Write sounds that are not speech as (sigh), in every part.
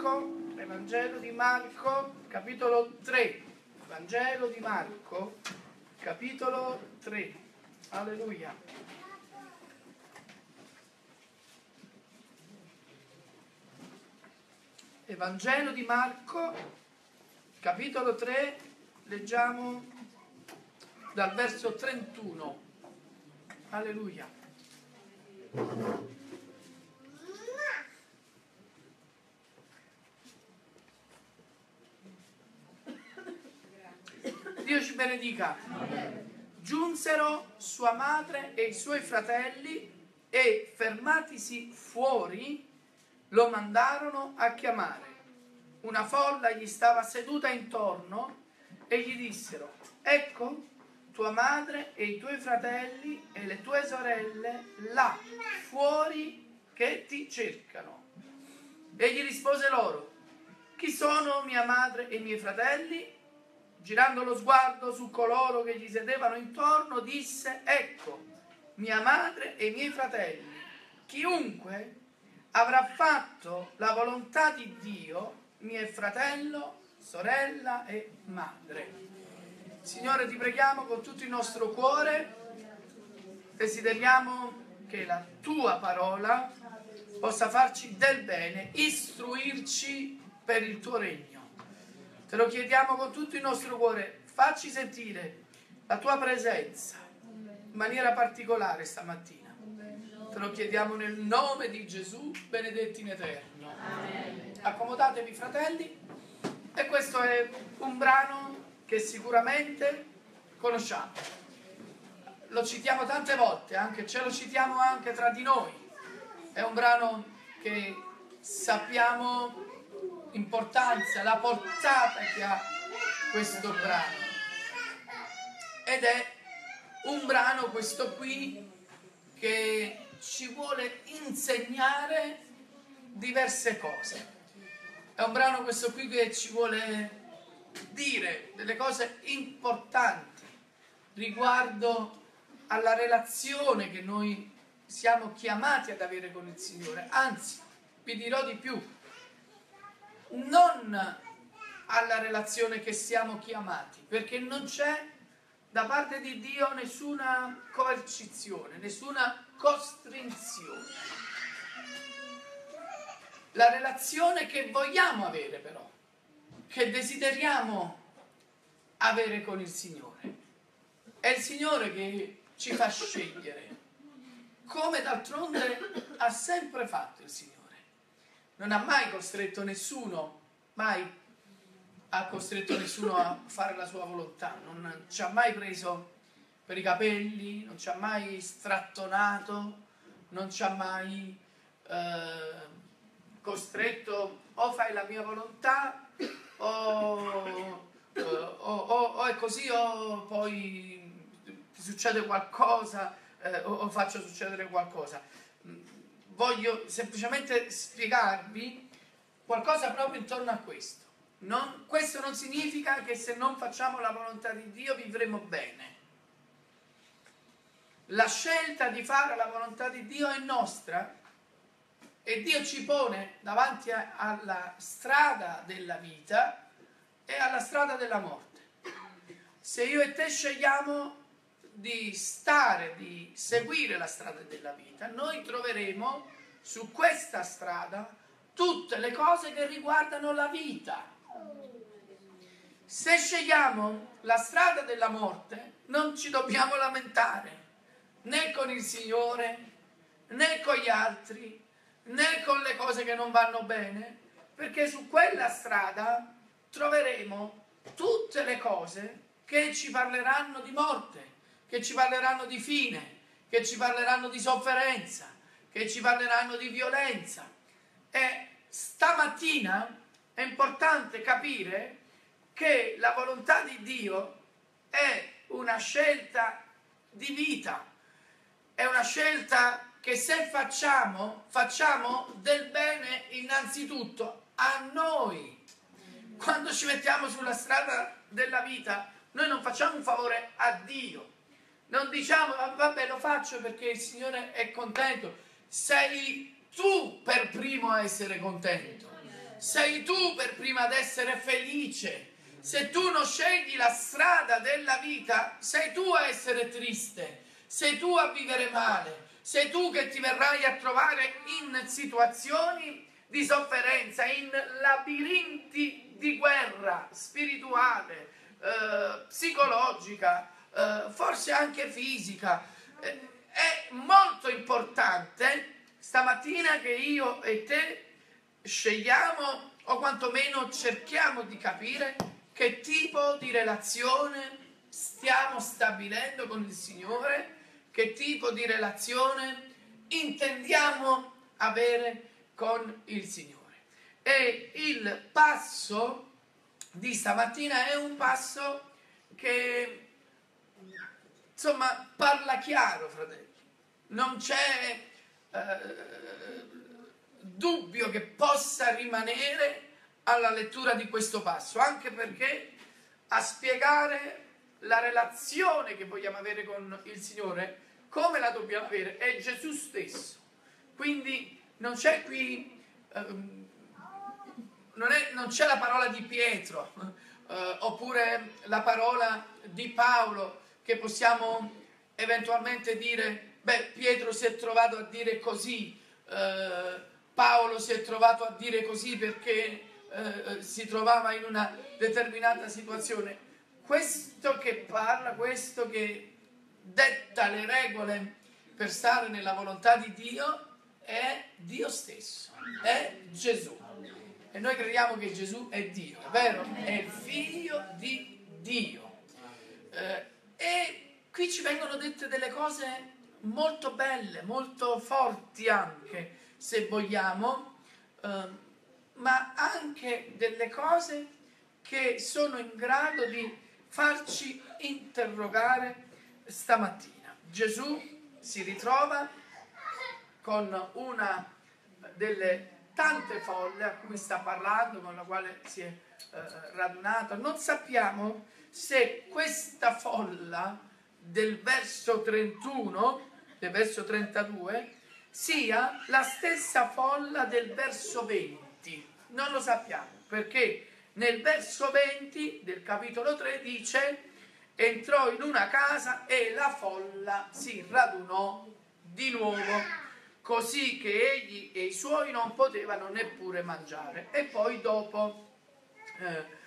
Marco, l'Evangelo di Marco, capitolo 3. Vangelo di Marco, capitolo 3. Alleluia. Evangelo di Marco, capitolo 3, leggiamo dal verso 31. Alleluia. Benedica. Giunsero sua madre e i suoi fratelli e fermatisi fuori lo mandarono a chiamare. Una folla gli stava seduta intorno e gli dissero, ecco tua madre e i tuoi fratelli e le tue sorelle là fuori che ti cercano. Egli rispose loro, chi sono mia madre e i miei fratelli? Girando lo sguardo su coloro che gli sedevano intorno, disse, ecco, mia madre e i miei fratelli, chiunque avrà fatto la volontà di Dio, mio fratello, sorella e madre. Signore, ti preghiamo con tutto il nostro cuore, desideriamo che la tua parola possa farci del bene, istruirci per il tuo regno. Te lo chiediamo con tutto il nostro cuore, facci sentire la tua presenza in maniera particolare stamattina. Te lo chiediamo nel nome di Gesù, benedetti in eterno. Accomodatevi fratelli e questo è un brano che sicuramente conosciamo. Lo citiamo tante volte, anche, ce lo citiamo anche tra di noi. È un brano che sappiamo importanza, la portata che ha questo brano. Ed è un brano questo qui che ci vuole insegnare diverse cose. È un brano questo qui che ci vuole dire delle cose importanti riguardo alla relazione che noi siamo chiamati ad avere con il Signore. Anzi, vi dirò di più, non alla relazione che siamo chiamati, perché non c'è da parte di Dio nessuna coercizione, nessuna costrinzione. La relazione che vogliamo avere però, che desideriamo avere con il Signore. È il Signore che ci fa scegliere, come d'altronde ha sempre fatto il Signore. Non ha mai costretto nessuno, mai ha costretto nessuno a fare la sua volontà, non ci ha mai preso per i capelli, non ci ha mai strattonato, non ci ha mai eh, costretto o fai la mia volontà o, o, o, o, è così o poi ti succede qualcosa eh, o, faccio succedere qualcosa. Voglio semplicemente spiegarvi qualcosa proprio intorno a questo. Non, questo non significa che se non facciamo la volontà di Dio vivremo bene. La scelta di fare la volontà di Dio è nostra e Dio ci pone davanti a, alla strada della vita e alla strada della morte. Se io e te scegliamo di stare, di seguire la strada della vita, noi troveremo su questa strada tutte le cose che riguardano la vita. Se scegliamo la strada della morte, non ci dobbiamo lamentare né con il Signore, né con gli altri, né con le cose che non vanno bene, perché su quella strada troveremo tutte le cose che ci parleranno di morte, che ci parleranno di fine, che ci parleranno di sofferenza, che ci parleranno di violenza. E stamattina è importante capire che la volontà di Dio è una scelta di vita, è una scelta che se facciamo, facciamo del bene innanzitutto a noi. Quando ci mettiamo sulla strada della vita, noi non facciamo un favore a Dio. Non diciamo, vabbè, lo faccio perché il Signore è contento. Sei tu tu per primo a essere contento, sei tu per prima ad essere felice. Se tu non scegli la strada della vita, sei tu a essere triste, sei tu a vivere male, sei tu che ti verrai a trovare in situazioni di sofferenza, in labirinti di guerra spirituale, eh, psicologica, eh, forse anche fisica. Eh, è molto importante stamattina che io e te scegliamo o quantomeno cerchiamo di capire che tipo di relazione stiamo stabilendo con il Signore, che tipo di relazione intendiamo avere con il Signore. E il passo di stamattina è un passo che insomma parla chiaro, fratelli. Non c'è eh, dubbio che possa rimanere alla lettura di questo passo, anche perché a spiegare la relazione che vogliamo avere con il Signore, come la dobbiamo avere, è Gesù stesso. Quindi non c'è qui, ehm, non, c'è la parola di Pietro, eh, oppure la parola di Paolo che possiamo eventualmente dire, beh, Pietro si è trovato a dire così, eh, Paolo si è trovato a dire così perché eh, si trovava in una determinata situazione. Questo che parla, questo che detta le regole per stare nella volontà di Dio è Dio stesso, è Gesù. E noi crediamo che Gesù è Dio, è vero? È figlio di Dio. Eh, e qui ci vengono dette delle cose molto belle, molto forti anche, se vogliamo, eh, ma anche delle cose che sono in grado di farci interrogare stamattina. Gesù si ritrova con una delle tante folle a cui sta parlando, con la quale si è eh, radunato. Non sappiamo se questa folla del verso 31, del verso 32, sia la stessa folla del verso 20. Non lo sappiamo perché nel verso 20 del capitolo 3 dice entrò in una casa e la folla si radunò di nuovo così che egli e i suoi non potevano neppure mangiare. E poi dopo eh,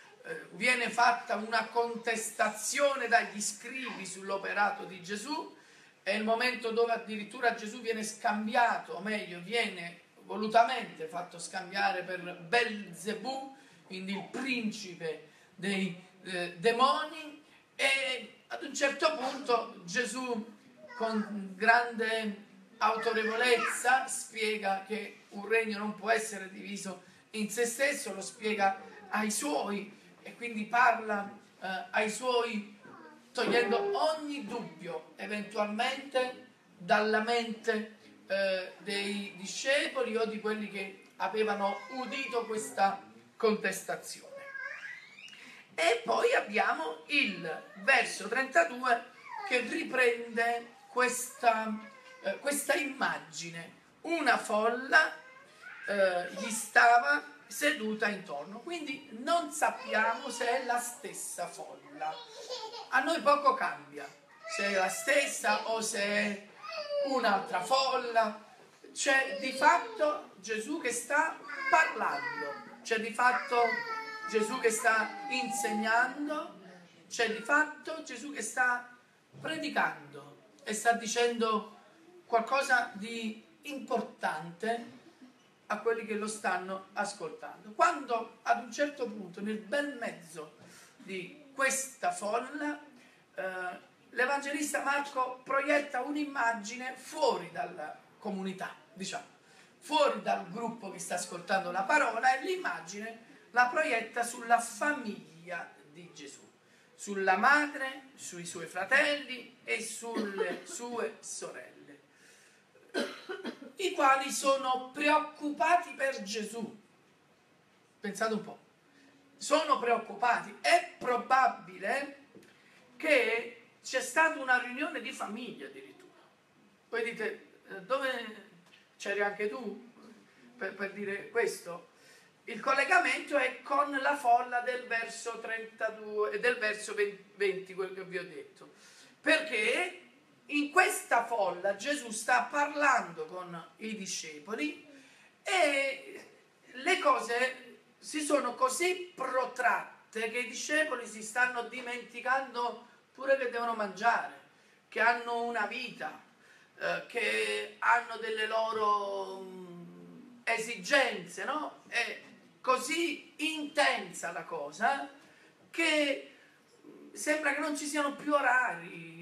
viene fatta una contestazione dagli scrivi sull'operato di Gesù, è il momento dove addirittura Gesù viene scambiato, o meglio, viene volutamente fatto scambiare per Belzebù, quindi il principe dei eh, demoni, e ad un certo punto Gesù con grande autorevolezza spiega che un regno non può essere diviso in se stesso, lo spiega ai suoi e quindi parla eh, ai suoi togliendo ogni dubbio eventualmente dalla mente eh, dei discepoli o di quelli che avevano udito questa contestazione. E poi abbiamo il verso 32 che riprende questa eh, questa immagine. Una folla eh, gli stava seduta intorno, quindi non sappiamo se è la stessa folla. A noi poco cambia se è la stessa o se è un'altra folla. C'è di fatto Gesù che sta parlando, c'è di fatto Gesù che sta insegnando, c'è di fatto Gesù che sta predicando e sta dicendo qualcosa di importante a quelli che lo stanno ascoltando. Quando ad un certo punto, nel bel mezzo di questa folla, eh, l'Evangelista Marco proietta un'immagine fuori dalla comunità, diciamo, fuori dal gruppo che sta ascoltando la parola e l'immagine la proietta sulla famiglia di Gesù, sulla madre, sui suoi fratelli e sulle sue sorelle i quali sono preoccupati per Gesù. Pensate un po', sono preoccupati. È probabile che c'è stata una riunione di famiglia addirittura. Voi dite, eh, dove c'eri anche tu? per, per dire questo, il collegamento è con la folla del verso 32 del verso 20, quello che vi ho detto. Perché in questa folla Gesù sta parlando con i discepoli e le cose si sono così protratte che i discepoli si stanno dimenticando pure che devono mangiare, che hanno una vita, eh, che hanno delle loro mh, esigenze, no? È così intensa la cosa che sembra che non ci siano più orari,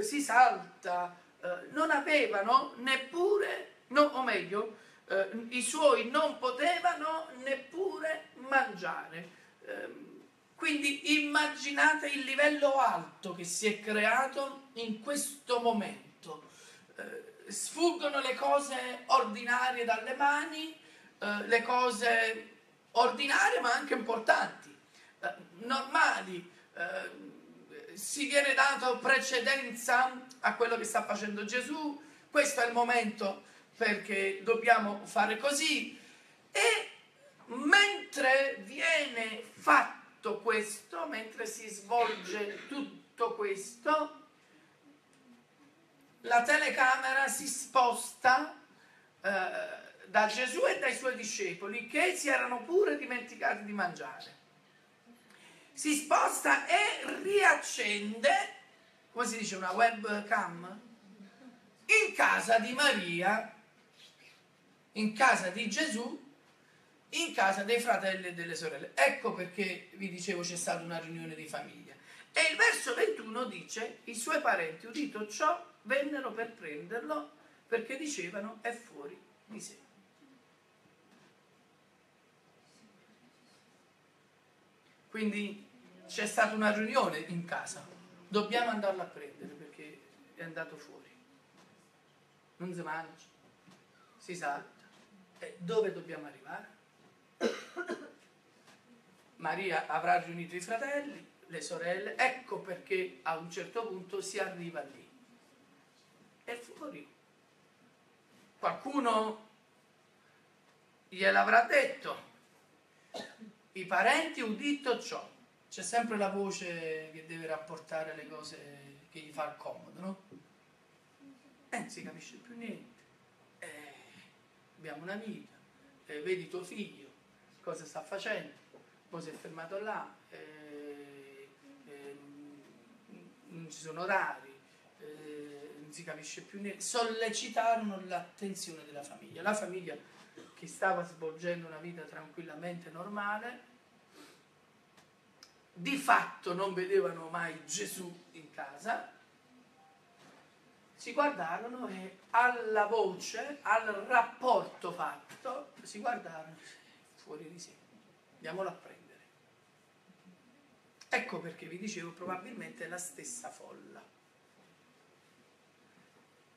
si salta, eh, non avevano neppure, no, o meglio, eh, i suoi non potevano neppure mangiare. Ehm, quindi immaginate il livello alto che si è creato in questo momento. Eh, sfuggono le cose ordinarie dalle mani, eh, le cose ordinarie ma anche importanti, eh, normali. Si viene dato precedenza a quello che sta facendo Gesù, questo è il momento perché dobbiamo fare così e mentre viene fatto questo, mentre si svolge tutto questo, la telecamera si sposta eh, da Gesù e dai suoi discepoli che si erano pure dimenticati di mangiare. Si sposta e riaccende, come si dice, una webcam, in casa di Maria, in casa di Gesù, in casa dei fratelli e delle sorelle. Ecco perché vi dicevo c'è stata una riunione di famiglia. E il verso 21 dice, i suoi parenti, udito ciò, vennero per prenderlo perché dicevano è fuori di sé. Quindi c'è stata una riunione in casa, dobbiamo andarlo a prendere perché è andato fuori. Non si mangia, si salta. E dove dobbiamo arrivare? (coughs) Maria avrà riunito i fratelli, le sorelle, ecco perché a un certo punto si arriva lì. È fuori. Qualcuno gliel'avrà detto. I parenti udito ciò. C'è sempre la voce che deve rapportare le cose che gli fa comodo, no? E non si capisce più niente. Eh, abbiamo una vita, eh, vedi tuo figlio, cosa sta facendo, poi si è fermato là, eh, eh, non ci sono orari, eh, non si capisce più niente. Sollecitarono l'attenzione della famiglia. La famiglia che stava svolgendo una vita tranquillamente normale, di fatto non vedevano mai Gesù in casa, si guardarono e alla voce, al rapporto fatto, si guardarono fuori di sé. Andiamolo a prendere. Ecco perché vi dicevo probabilmente la stessa folla.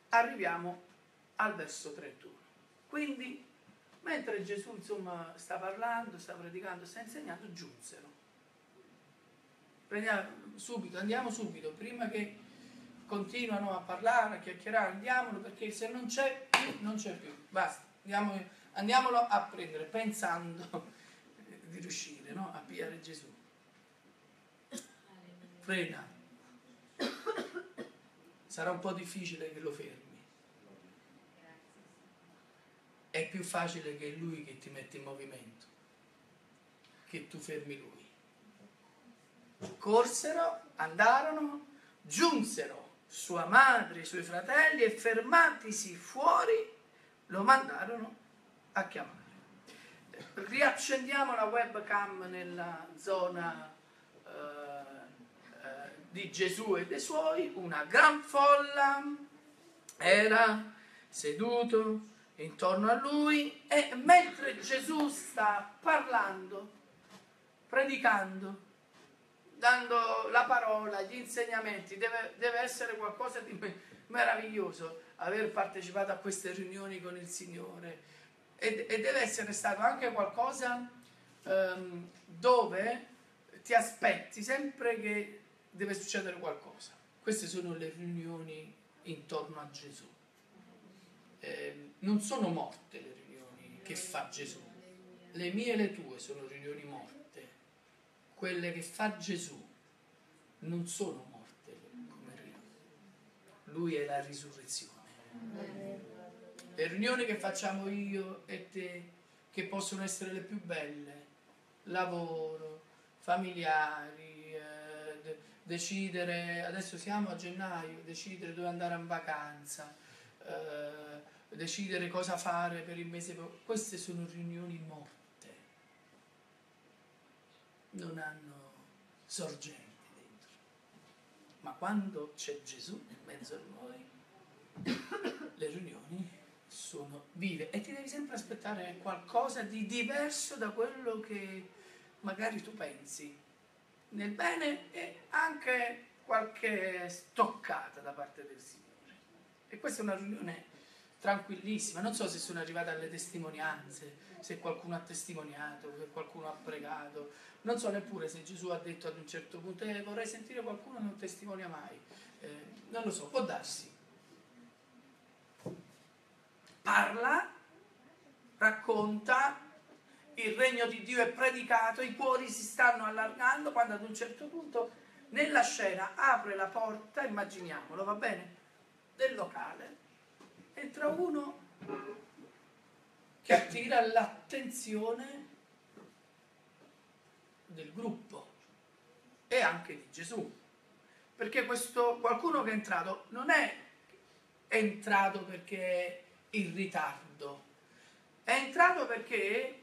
Arriviamo al verso 31. Quindi, mentre Gesù insomma sta parlando, sta predicando, sta insegnando, giunsero. Prendiamo subito, andiamo subito, prima che continuano a parlare, a chiacchierare, andiamolo perché se non c'è più, non c'è più. Basta, andiamo, andiamolo a prendere pensando (laughs) di riuscire no? a pigliare Gesù. Frena. Sarà un po' difficile che lo fermi. È più facile che è lui che ti mette in movimento, che tu fermi lui. Corsero, andarono, giunsero sua madre, i suoi fratelli e fermatisi fuori lo mandarono a chiamare. Riaccendiamo la webcam nella zona eh, eh, di Gesù e dei suoi, una gran folla era seduto intorno a lui e mentre Gesù sta parlando, predicando, dando la parola, gli insegnamenti, deve, deve essere qualcosa di meraviglioso aver partecipato a queste riunioni con il Signore e, e deve essere stato anche qualcosa um, dove ti aspetti sempre che deve succedere qualcosa. Queste sono le riunioni intorno a Gesù. Eh, non sono morte le riunioni che fa Gesù. Le mie e le tue sono riunioni morte. Quelle che fa Gesù non sono morte come riunioni. Lui è la risurrezione. Le riunioni che facciamo io e te, che possono essere le più belle, lavoro, familiari, eh, decidere, adesso siamo a gennaio, decidere dove andare in vacanza, eh, decidere cosa fare per il mese, queste sono riunioni morte, non hanno sorgenti dentro. Ma quando c'è Gesù in mezzo a noi, le riunioni sono vive e ti devi sempre aspettare qualcosa di diverso da quello che magari tu pensi, nel bene e anche qualche stoccata da parte del Signore. E questa è una riunione tranquillissima. Non so se sono arrivate alle testimonianze, se qualcuno ha testimoniato, se qualcuno ha pregato. Non so neppure se Gesù ha detto ad un certo punto eh, vorrei sentire qualcuno che non testimonia mai. Eh, non lo so, può darsi. Parla, racconta, il regno di Dio è predicato, i cuori si stanno allargando quando ad un certo punto nella scena apre la porta, immaginiamolo, va bene, del locale entra uno che attira l'attenzione del gruppo e anche di Gesù. Perché questo qualcuno che è entrato non è entrato perché è in ritardo, è entrato perché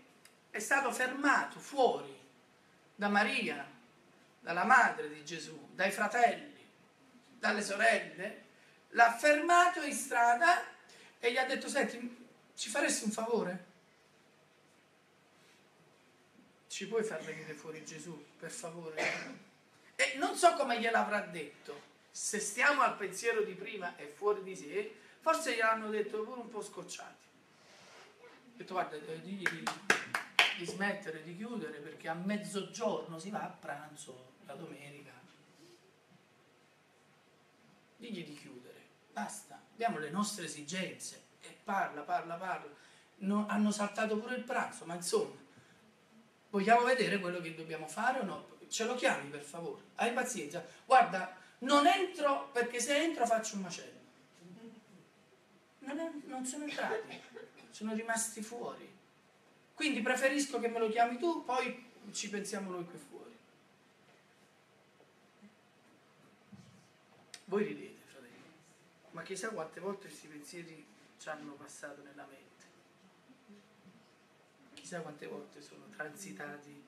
è stato fermato fuori da Maria, dalla madre di Gesù, dai fratelli, dalle sorelle, l'ha fermato in strada e gli ha detto, senti, ci faresti un favore? Ci puoi far venire fuori Gesù, per favore? E non so come gliel'avrà detto. Se stiamo al pensiero di prima e fuori di sé, forse gliel'hanno detto pure un po' scocciati. Ha detto, guarda, eh, digli di, di smettere, di chiudere, perché a mezzogiorno si va a pranzo la domenica. Digli di chiudere, basta abbiamo le nostre esigenze e parla, parla, parla. No, hanno saltato pure il pranzo, ma insomma, vogliamo vedere quello che dobbiamo fare o no? Ce lo chiami per favore, hai pazienza. Guarda, non entro perché se entro faccio un macello. Non, è, non sono entrati, sono rimasti fuori. Quindi preferisco che me lo chiami tu, poi ci pensiamo noi qui fuori. Voi ridete ma chissà quante volte questi pensieri ci hanno passato nella mente. Chissà quante volte sono transitati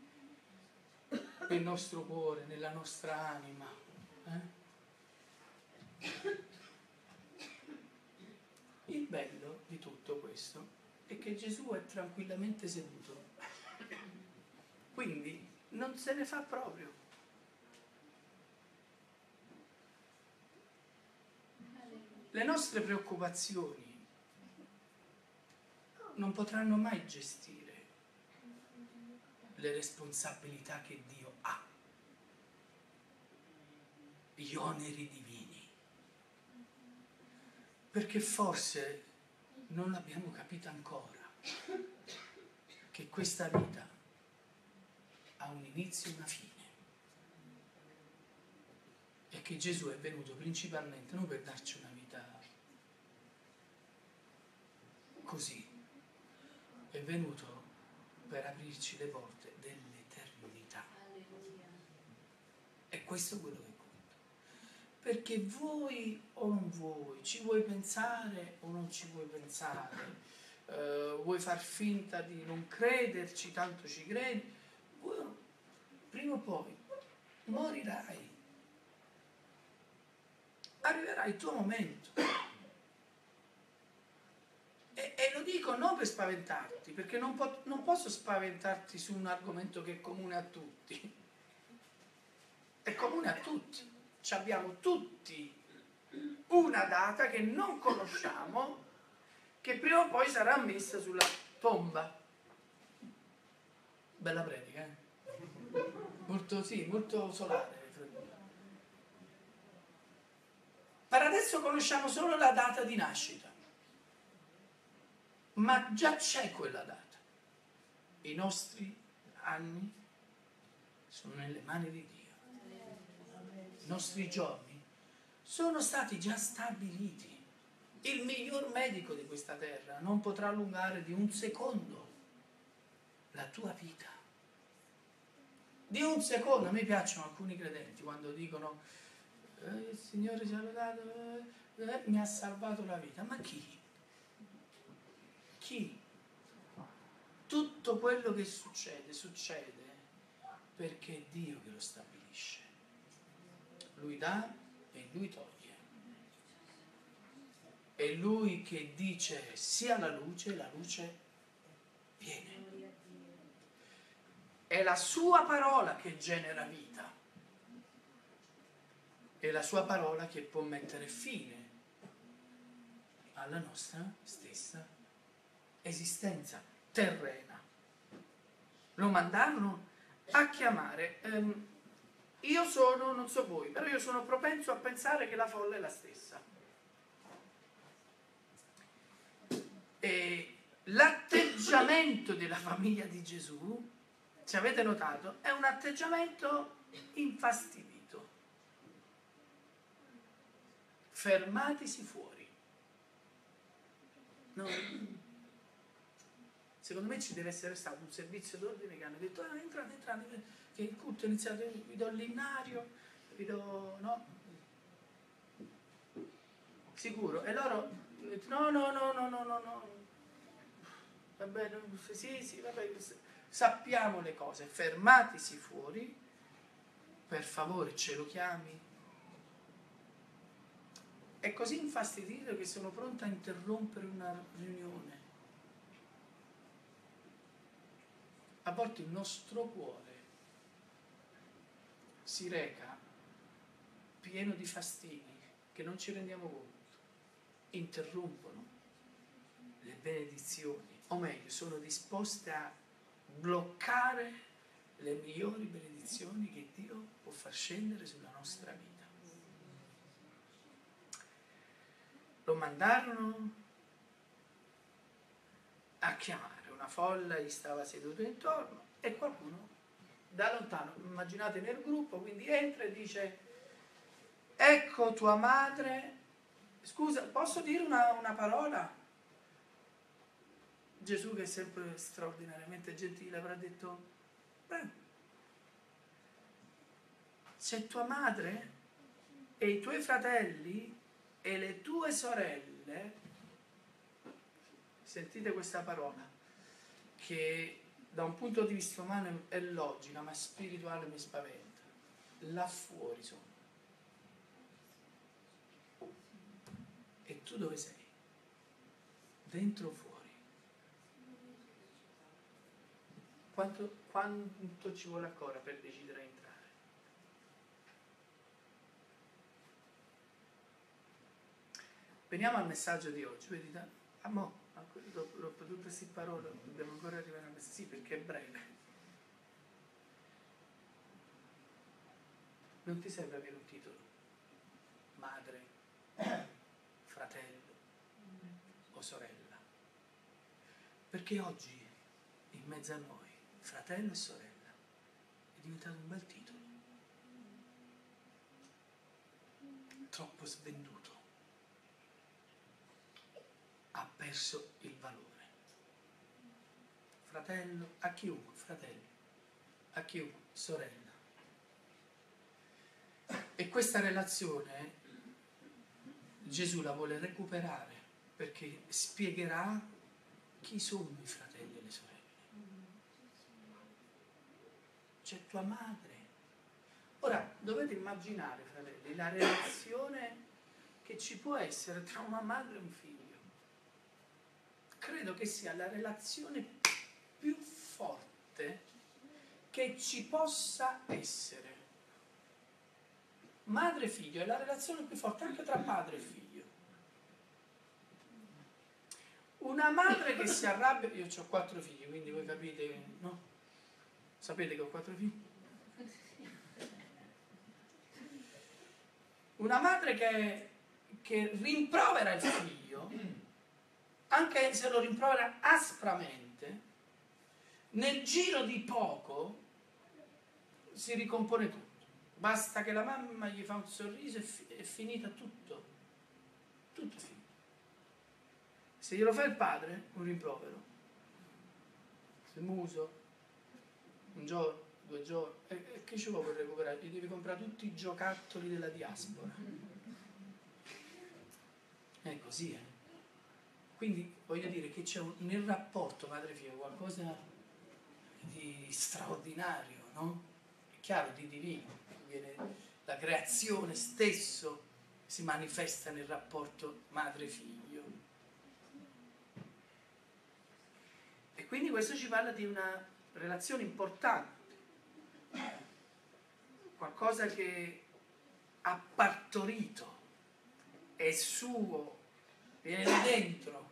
nel nostro cuore, nella nostra anima. Eh? Il bello di tutto questo è che Gesù è tranquillamente seduto. Quindi non se ne fa proprio. Le nostre preoccupazioni non potranno mai gestire le responsabilità che Dio ha, gli oneri divini, perché forse non l'abbiamo capito ancora, che questa vita ha un inizio e una fine. E che Gesù è venuto principalmente non per darci una così è venuto per aprirci le porte dell'eternità. E questo è quello che conta. Perché vuoi o non vuoi, ci vuoi pensare o non ci vuoi pensare, uh, vuoi far finta di non crederci, tanto ci credi, prima o poi morirai. Arriverà il tuo momento e, e, lo dico non per spaventarti, perché non, po- non posso spaventarti su un argomento che è comune a tutti. È comune a tutti. Ci abbiamo tutti una data che non conosciamo, che prima o poi sarà messa sulla tomba. Bella predica, eh? Molto, sì, molto solare. Per adesso conosciamo solo la data di nascita ma già c'è quella data. I nostri anni sono nelle mani di Dio. I nostri giorni sono stati già stabiliti. Il miglior medico di questa terra non potrà allungare di un secondo la tua vita. Di un secondo, a me piacciono alcuni credenti quando dicono eh, il Signore ci ha dato, eh, eh, mi ha salvato la vita. Ma chi? Chi? Tutto quello che succede, succede perché è Dio che lo stabilisce. Lui dà e lui toglie. È lui che dice sia la luce, la luce viene. È la sua parola che genera vita. È la sua parola che può mettere fine alla nostra stessa esistenza terrena. Lo mandarono a chiamare. Um, io sono, non so voi, però io sono propenso a pensare che la folla è la stessa. E l'atteggiamento della famiglia di Gesù, se avete notato, è un atteggiamento infastidito. Fermatisi fuori. No. Secondo me ci deve essere stato un servizio d'ordine che hanno detto ah, entrate, entrate, che il culto è iniziato, vi do l'innario, vi do... no? Sicuro. E loro no, no, no, no, no, no, no. Vabbè, sì, sì, vabbè, sappiamo le cose, fermatisi fuori, per favore ce lo chiami. È così infastidito che sono pronta a interrompere una riunione a volte il nostro cuore si reca pieno di fastidi che non ci rendiamo conto, interrompono le benedizioni, o meglio, sono disposte a bloccare le migliori benedizioni che Dio può far scendere sulla nostra vita. Lo mandarono a chiamare una folla gli stava seduto intorno e qualcuno da lontano, immaginate nel gruppo, quindi entra e dice, ecco tua madre, scusa, posso dire una, una parola? Gesù che è sempre straordinariamente gentile avrà detto, beh, se tua madre e i tuoi fratelli e le tue sorelle, sentite questa parola, che da un punto di vista umano è logica, ma spirituale mi spaventa. Là fuori sono. E tu dove sei? Dentro o fuori? Quanto, quanto ci vuole ancora per decidere a entrare? Veniamo al messaggio di oggi, vedi? Amore dopo tutte queste parole dobbiamo ancora arrivare a me sì perché è breve. Non ti serve avere un titolo? Madre, fratello o sorella. Perché oggi, in mezzo a noi, fratello e sorella, è diventato un bel titolo. Troppo svenduto ha perso il valore. Fratello, a chiunque, fratello, a chiunque, sorella. E questa relazione Gesù la vuole recuperare perché spiegherà chi sono i fratelli e le sorelle. C'è tua madre. Ora dovete immaginare, fratelli, la relazione che ci può essere tra una madre e un figlio credo che sia la relazione più forte che ci possa essere. Madre e figlio è la relazione più forte anche tra padre e figlio. Una madre che si arrabbia, io ho quattro figli, quindi voi capite, no? Sapete che ho quattro figli? Una madre che, che rimprovera il figlio anche se lo rimprovera aspramente, nel giro di poco si ricompone tutto. Basta che la mamma gli fa un sorriso e fi- è finita tutto. Tutto finito. Se glielo fa il padre, un rimprovero. Se muso, un giorno, due giorni, e, e che ci vuole per recuperare? Gli devi comprare tutti i giocattoli della diaspora. È così, eh. Quindi voglio dire che c'è un, nel rapporto madre-figlio qualcosa di straordinario, no? È chiaro, di divino. Viene, la creazione stesso si manifesta nel rapporto madre-figlio. E quindi questo ci parla di una relazione importante, qualcosa che ha partorito, è suo, viene dentro.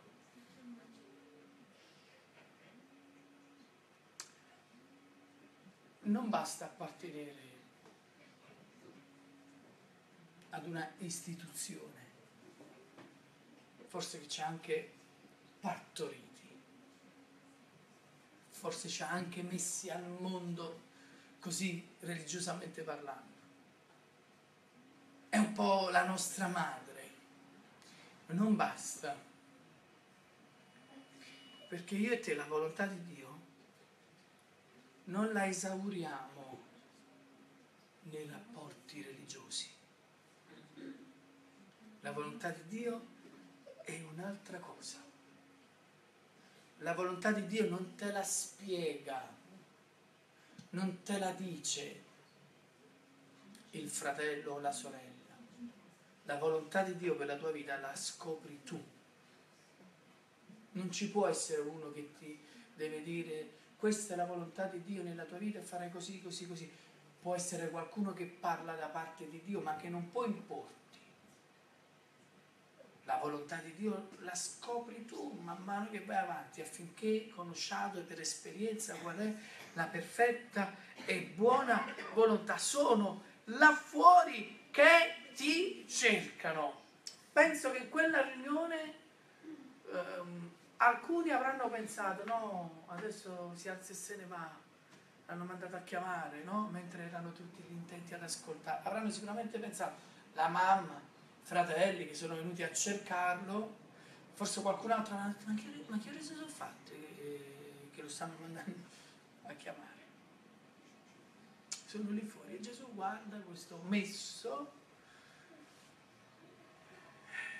Non basta appartenere ad una istituzione, forse che ha anche partoriti, forse ha anche messi al mondo così religiosamente parlando. È un po' la nostra madre, ma non basta, perché io e te la volontà di Dio non la esauriamo nei rapporti religiosi. La volontà di Dio è un'altra cosa. La volontà di Dio non te la spiega, non te la dice il fratello o la sorella. La volontà di Dio per la tua vita la scopri tu. Non ci può essere uno che ti deve dire questa è la volontà di Dio nella tua vita farai così, così, così. Può essere qualcuno che parla da parte di Dio ma che non può importi. La volontà di Dio la scopri tu man mano che vai avanti affinché conosciato per esperienza qual è la perfetta e buona volontà. Sono là fuori che ti cercano. Penso che in quella riunione ehm, alcuni avranno pensato, no, adesso si alza e se ne va, l'hanno mandato a chiamare, no? Mentre erano tutti intenti ad ascoltare. Avranno sicuramente pensato, la mamma, fratelli che sono venuti a cercarlo, forse qualcun altro ha detto, ma che, ma che ore si sono fatte che, che lo stanno mandando a chiamare? Sono lì fuori e Gesù guarda questo messo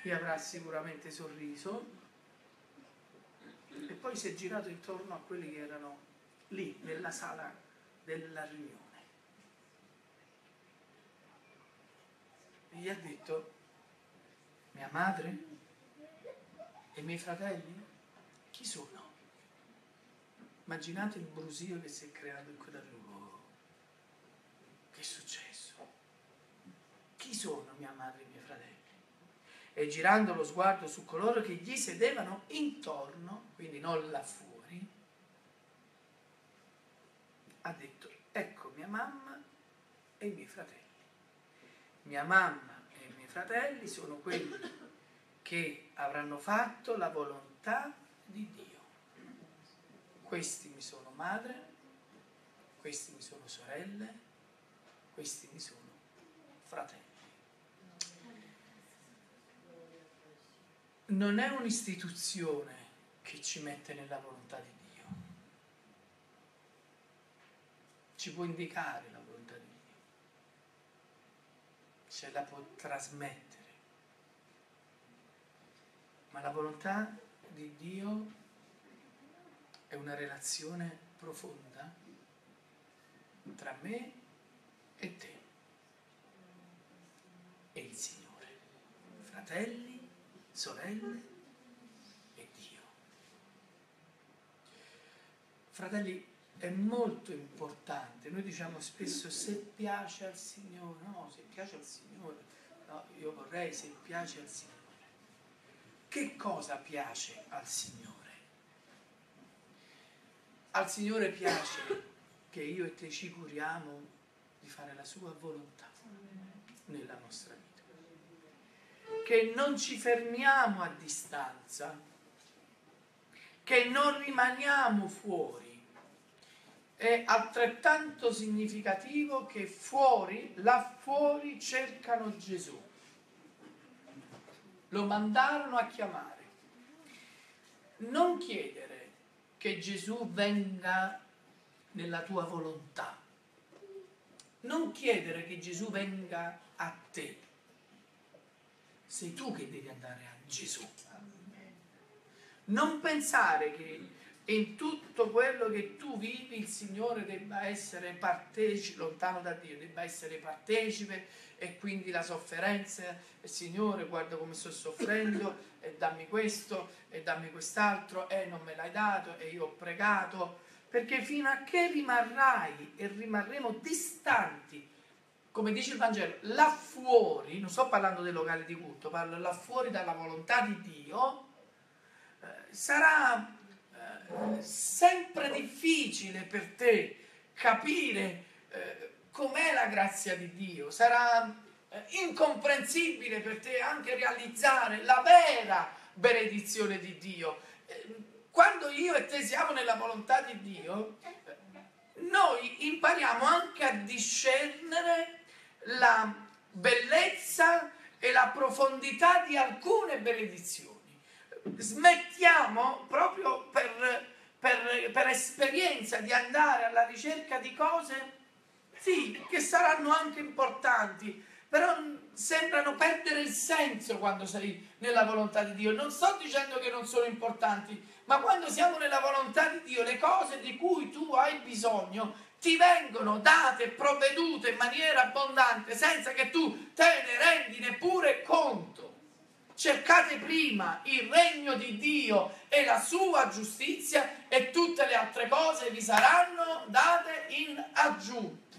gli avrà sicuramente sorriso e poi si è girato intorno a quelli che erano lì nella sala della riunione e gli ha detto mia madre e i miei fratelli chi sono? Immaginate il brusio che si è creato in quella riunione. Che è successo? Chi sono mia madre? E girando lo sguardo su coloro che gli sedevano intorno, quindi non là fuori, ha detto, ecco mia mamma e i miei fratelli. Mia mamma e i miei fratelli sono quelli che avranno fatto la volontà di Dio. Questi mi sono madre, questi mi sono sorelle, questi mi sono fratelli. Non è un'istituzione che ci mette nella volontà di Dio, ci può indicare la volontà di Dio, ce la può trasmettere, ma la volontà di Dio è una relazione profonda tra me e te e il Signore, fratelli, sorelle e Dio. Fratelli, è molto importante, noi diciamo spesso se piace al Signore, no, se piace al Signore, no, io vorrei se piace al Signore. Che cosa piace al Signore? Al Signore piace che io e te ci curiamo di fare la sua volontà nella nostra vita. Che non ci fermiamo a distanza, che non rimaniamo fuori, è altrettanto significativo che fuori, là fuori cercano Gesù. Lo mandarono a chiamare. Non chiedere che Gesù venga nella tua volontà. Non chiedere che Gesù venga a te. Sei tu che devi andare a Gesù. Non pensare che in tutto quello che tu vivi il Signore debba essere partecipe, lontano da Dio, debba essere partecipe e quindi la sofferenza, il Signore guarda come sto soffrendo e dammi questo e dammi quest'altro e non me l'hai dato e io ho pregato, perché fino a che rimarrai e rimarremo distanti, come dice il Vangelo, là fuori, non sto parlando dei locali di culto, parlo là fuori dalla volontà di Dio, eh, sarà sempre difficile per te capire eh, com'è la grazia di Dio, sarà eh, incomprensibile per te anche realizzare la vera benedizione di Dio. Eh, quando io e te siamo nella volontà di Dio, noi impariamo anche a discernere la bellezza e la profondità di alcune benedizioni smettiamo proprio per, per, per esperienza di andare alla ricerca di cose, sì, che saranno anche importanti, però sembrano perdere il senso quando sei nella volontà di Dio. Non sto dicendo che non sono importanti, ma quando siamo nella volontà di Dio, le cose di cui tu hai bisogno ti vengono date e provvedute in maniera abbondante senza che tu te ne rendi neppure conto. Cercate prima il regno di Dio e la sua giustizia e tutte le altre cose vi saranno date in aggiunta.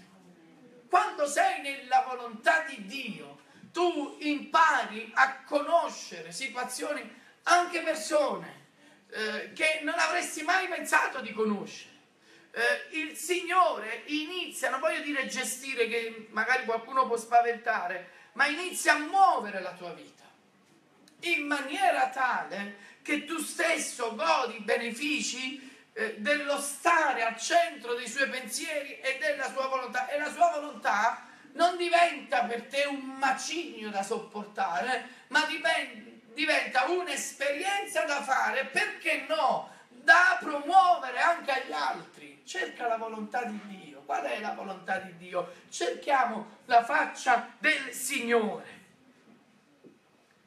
Quando sei nella volontà di Dio, tu impari a conoscere situazioni, anche persone eh, che non avresti mai pensato di conoscere. Eh, il Signore inizia, non voglio dire gestire che magari qualcuno può spaventare, ma inizia a muovere la tua vita in maniera tale che tu stesso godi i benefici eh, dello stare al centro dei suoi pensieri e della sua volontà. E la sua volontà non diventa per te un macigno da sopportare, ma diventa un'esperienza da fare, perché no, da promuovere anche agli altri. Cerca la volontà di Dio. Qual è la volontà di Dio? Cerchiamo la faccia del Signore.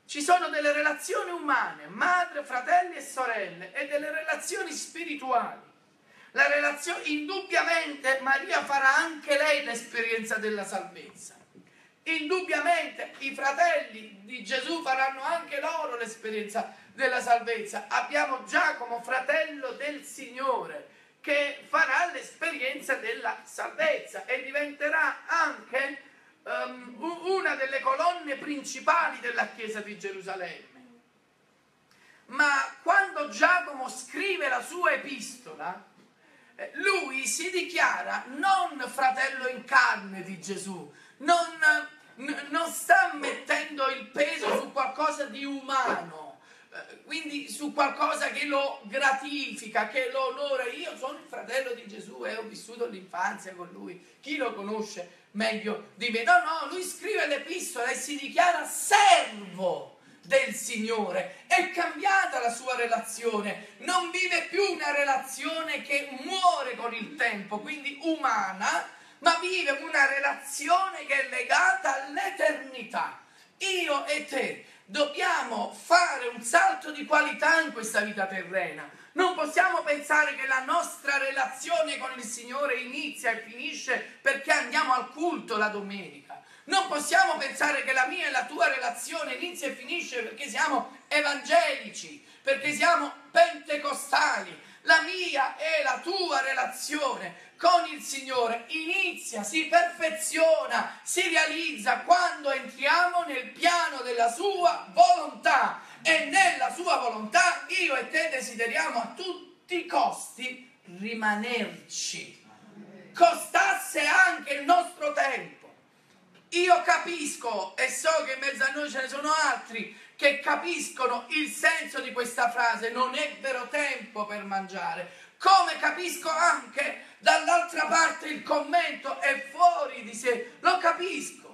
Ci sono delle relazioni umane, madre, fratelli e sorelle, e delle relazioni spirituali. La relazione, indubbiamente Maria farà anche lei l'esperienza della salvezza. Indubbiamente i fratelli di Gesù faranno anche loro l'esperienza della salvezza. Abbiamo Giacomo, fratello del Signore, che farà l'esperienza della salvezza e diventerà anche um, una delle colonne principali della Chiesa di Gerusalemme. Ma quando Giacomo scrive la sua epistola, eh, lui si dichiara non fratello in carne di Gesù, non, non sta mettendo il peso su qualcosa di umano, quindi su qualcosa che lo gratifica, che lo onora. Io sono il fratello di Gesù e ho vissuto l'infanzia con lui. Chi lo conosce meglio di me? No, no, lui scrive l'epistola e si dichiara servo del Signore. È cambiata la sua relazione. Non vive più una relazione che muore con il tempo, quindi umana, ma vive una relazione che è legata all'eternità. Io e te Dobbiamo fare un salto di qualità in questa vita terrena. Non possiamo pensare che la nostra relazione con il Signore inizia e finisce perché andiamo al culto la domenica. Non possiamo pensare che la mia e la tua relazione inizia e finisce perché siamo evangelici, perché siamo pentecostali. La mia e la tua relazione con il Signore inizia, si perfeziona, si realizza quando entriamo nel piano della sua volontà e nella sua volontà io e te desideriamo a tutti i costi rimanerci. Costasse anche il nostro tempo. Io capisco e so che in mezzo a noi ce ne sono altri che capiscono il senso di questa frase, non ebbero tempo per mangiare. come capisco anche dall'altra parte il commento è fuori di sé, lo capisco.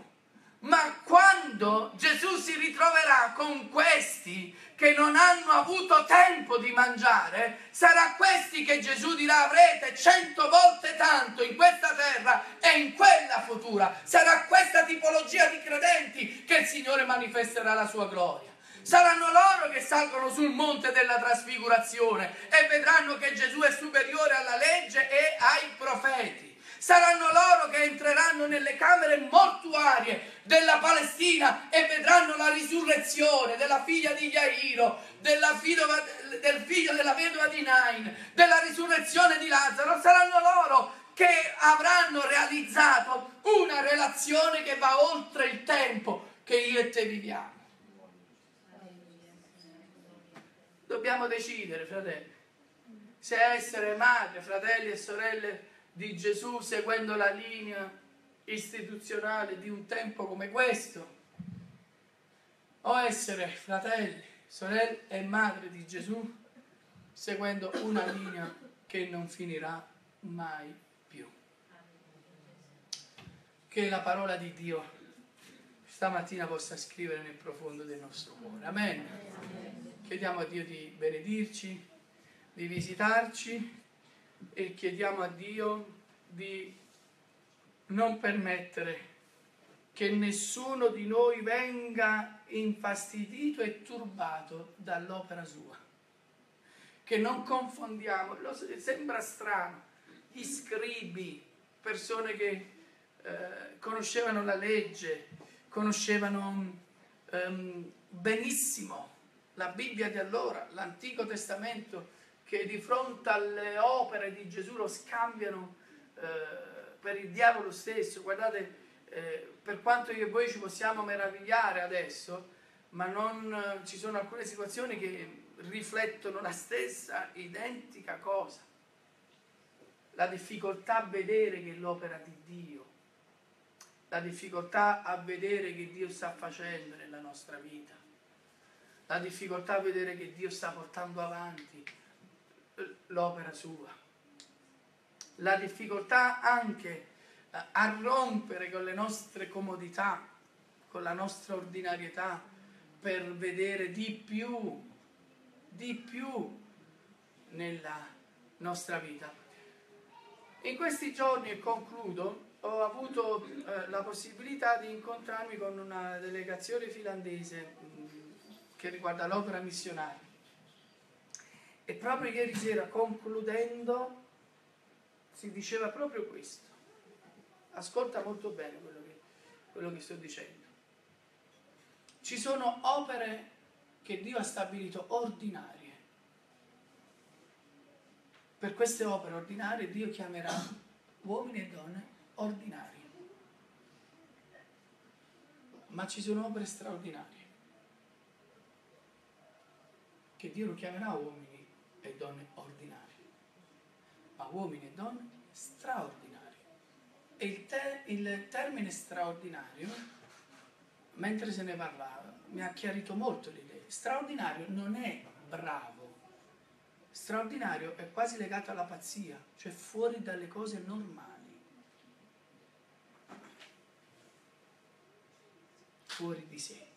Ma quando Gesù si ritroverà con questi che non hanno avuto tempo di mangiare, sarà questi che Gesù dirà avrete cento volte tanto in questa terra e in quella futura. Sarà questa tipologia di credenti che il Signore manifesterà la sua gloria. Saranno loro che salgono sul monte della trasfigurazione e vedranno che Gesù è superiore alla legge e ai profeti. Saranno loro che entreranno nelle camere mortuarie della Palestina e vedranno la risurrezione della figlia di Jairo, figlio, del figlio della vedova di Nain, della risurrezione di Lazzaro. Saranno loro che avranno realizzato una relazione che va oltre il tempo che io e te viviamo. Dobbiamo decidere, fratelli, se essere madre, fratelli e sorelle di Gesù seguendo la linea istituzionale di un tempo come questo, o essere fratelli, sorelle e madre di Gesù seguendo una linea che non finirà mai più. Che la parola di Dio stamattina possa scrivere nel profondo del nostro cuore. Amen. Chiediamo a Dio di benedirci, di visitarci e chiediamo a Dio di non permettere che nessuno di noi venga infastidito e turbato dall'opera sua. Che non confondiamo, lo, sembra strano, gli scribi, persone che eh, conoscevano la legge, conoscevano ehm, benissimo la Bibbia di allora, l'Antico Testamento, che di fronte alle opere di Gesù lo scambiano eh, per il diavolo stesso. Guardate, eh, per quanto io e voi ci possiamo meravigliare adesso, ma non, ci sono alcune situazioni che riflettono la stessa identica cosa. La difficoltà a vedere che è l'opera di Dio, la difficoltà a vedere che Dio sta facendo nella nostra vita la difficoltà a vedere che Dio sta portando avanti l'opera sua, la difficoltà anche a rompere con le nostre comodità, con la nostra ordinarietà, per vedere di più, di più nella nostra vita. In questi giorni, e concludo, ho avuto eh, la possibilità di incontrarmi con una delegazione finlandese che riguarda l'opera missionaria. E proprio ieri sera, concludendo, si diceva proprio questo. Ascolta molto bene quello che, quello che sto dicendo. Ci sono opere che Dio ha stabilito ordinarie. Per queste opere ordinarie Dio chiamerà uomini e donne ordinari. Ma ci sono opere straordinarie che Dio lo chiamerà uomini e donne ordinari, ma uomini e donne straordinari. E il, te, il termine straordinario, mentre se ne parlava, mi ha chiarito molto l'idea. Straordinario non è bravo, straordinario è quasi legato alla pazzia, cioè fuori dalle cose normali. Fuori di sé.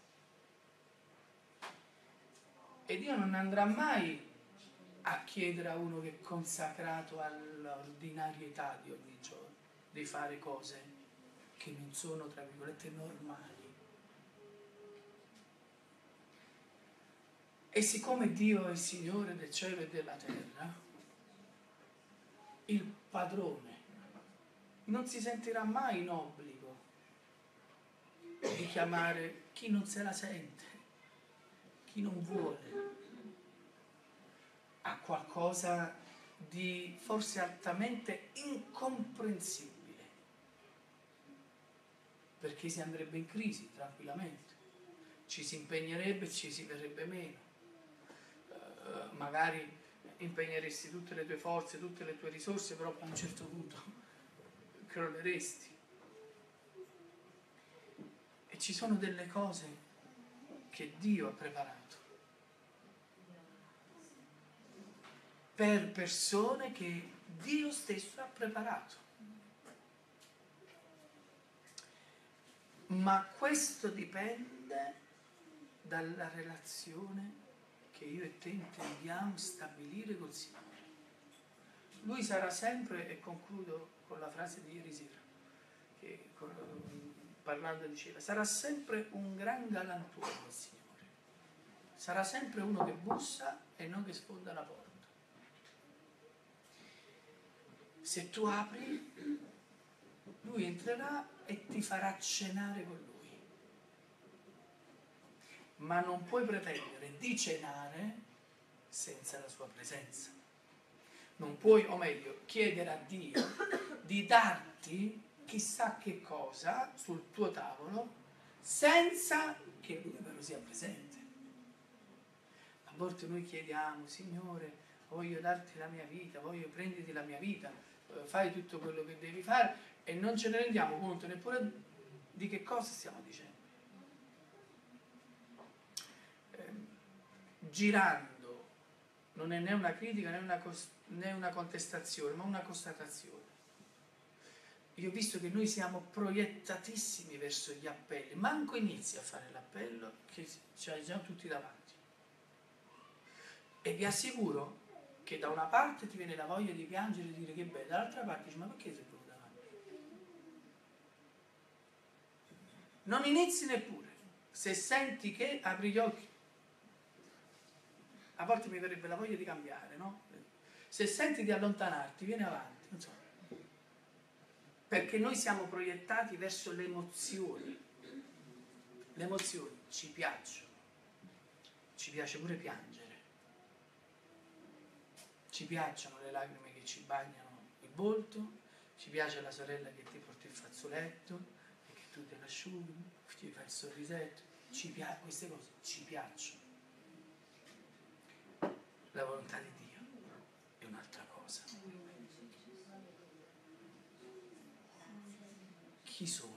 E Dio non andrà mai a chiedere a uno che è consacrato all'ordinarietà di ogni giorno di fare cose che non sono, tra virgolette, normali. E siccome Dio è il Signore del cielo e della terra, il padrone non si sentirà mai in obbligo di chiamare chi non se la sente chi non vuole. Ha qualcosa di forse altamente incomprensibile, perché si andrebbe in crisi tranquillamente, ci si impegnerebbe, ci si verrebbe meno, uh, magari impegneresti tutte le tue forze, tutte le tue risorse, però a un certo punto crolleresti. E ci sono delle cose che Dio ha preparato per persone che Dio stesso ha preparato. Ma questo dipende dalla relazione che io e te intendiamo stabilire col Signore. Lui sarà sempre, e concludo con la frase di ieri sera, che parlando diceva, sarà sempre un gran galantuomo il Signore. Sarà sempre uno che bussa e non che sfonda la porta. Se tu apri, lui entrerà e ti farà cenare con lui. Ma non puoi pretendere di cenare senza la sua presenza. Non puoi, o meglio, chiedere a Dio di darti chissà che cosa sul tuo tavolo senza che lui però sia presente. A volte noi chiediamo, Signore, voglio darti la mia vita, voglio prenditi la mia vita, eh, fai tutto quello che devi fare e non ce ne rendiamo conto neppure di che cosa stiamo dicendo. Eh, girando non è né una critica né una, né una contestazione, ma una constatazione. Io ho visto che noi siamo proiettatissimi verso gli appelli, manco inizi a fare l'appello che ci hai già tutti davanti. E vi assicuro che da una parte ti viene la voglia di piangere e di dire che bello, dall'altra parte dici ma perché sei venuto davanti? Non inizi neppure, se senti che apri gli occhi. A volte mi verrebbe la voglia di cambiare, no? Se senti di allontanarti, vieni avanti. Perché noi siamo proiettati verso le emozioni. Le emozioni ci piacciono, ci piace pure piangere ci piacciono le lacrime che ci bagnano il volto, ci piace la sorella che ti porta il fazzoletto e che tu te l'asciughi, ti fa il sorrisetto, queste cose ci piacciono. La volontà di Dio è un'altra cosa. Chi sono?